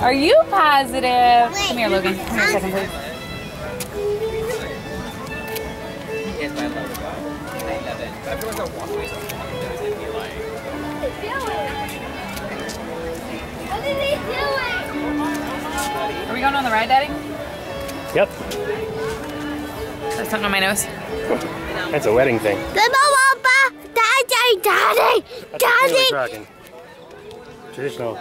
Are you positive? Come here, Logan. Come here a second, please. Yes, I love it. I love it. But I feel like a walkway sometimes it'd be like. What are they doing? Are we going on the ride, Daddy? Yep. There's something on my nose. That's a wedding thing. Papa, Daddy, Daddy, That's Daddy. Stanley Kraken. Traditional.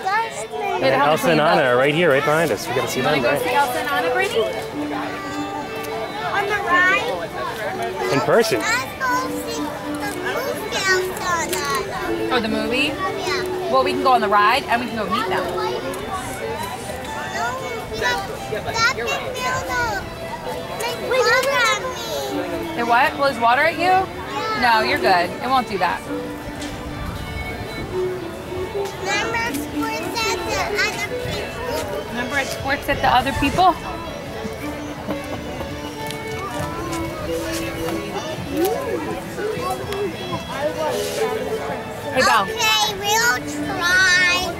Disgusting. Wait, And how Elsa and Anna are right here, right behind us. We gotta see them, to go see right? Elsa and Anna, Brady? On the ride, In person. let's the movie. Or oh, the movie? Yeah. Well, we can go on the ride and we can go meet them. Oh, no, that big buildup. Make water at me. They what? Blows water at you? No, you're good. It won't do that. Squirts at the other people? Hey, Belle. Okay, we'll try.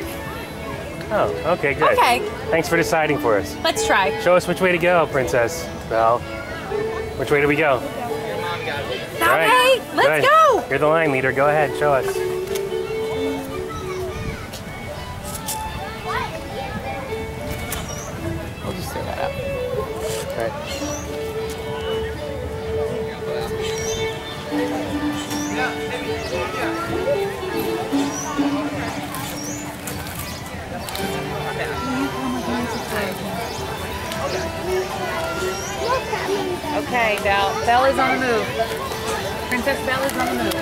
Oh, okay, good. Okay, Thanks for deciding for us. let's try. Show us which way to go, Princess Belle. Which way do we go? That All right. way. Let's Good. go. You're the line leader. Go ahead, show us. Just throw that right. Okay, Belle. Belle is on the move. Princess Belle is on the move.